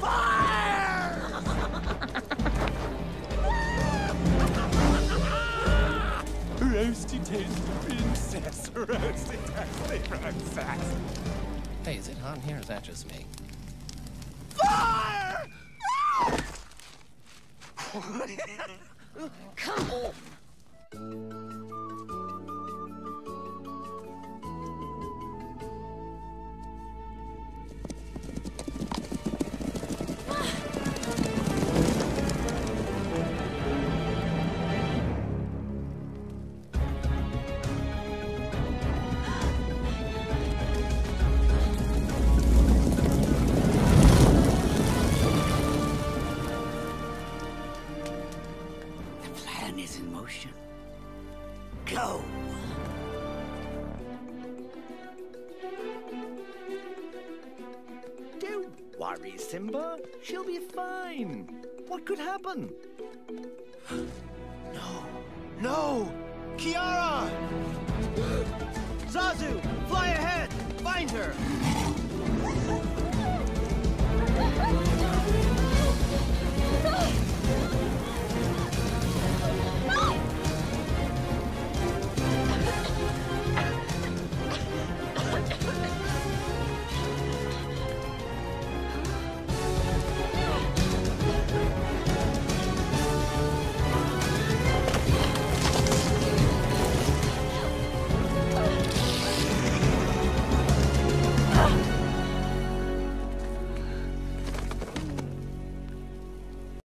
Fire! roasty princess, roasty princess. Hey, is it hot in here or is that just me? Fire! Come on! Plan is in motion. Go! Don't worry, Simba. She'll be fine. What could happen? No. No! Kiara! Zazu, fly ahead! Find her!